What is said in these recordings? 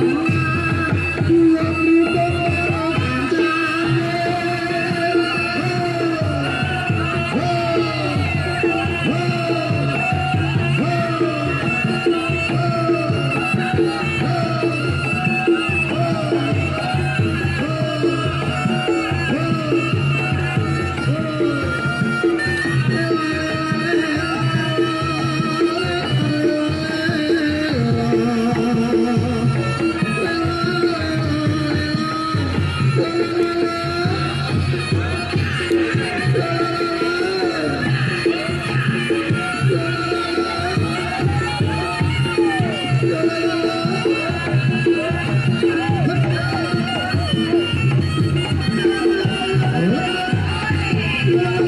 you. Yeah.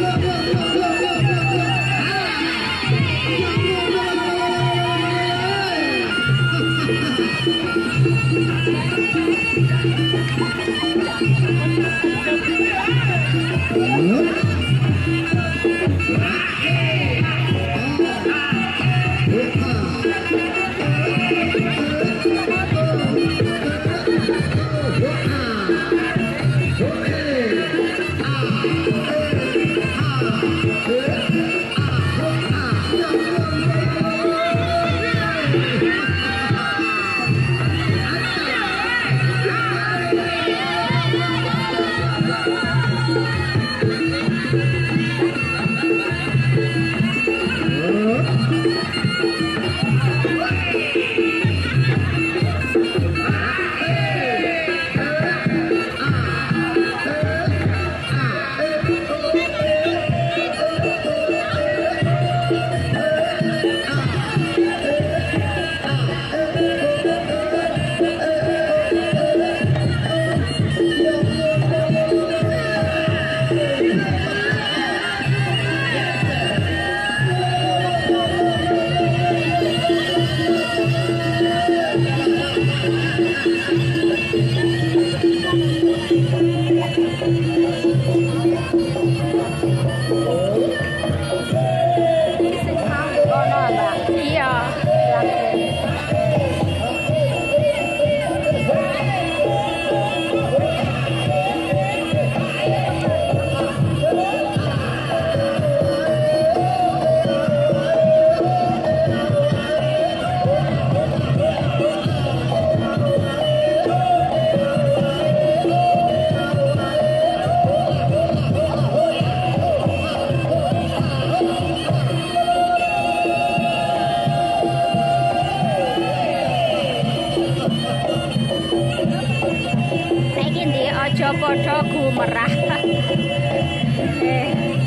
padha-padha gumerah. Eh,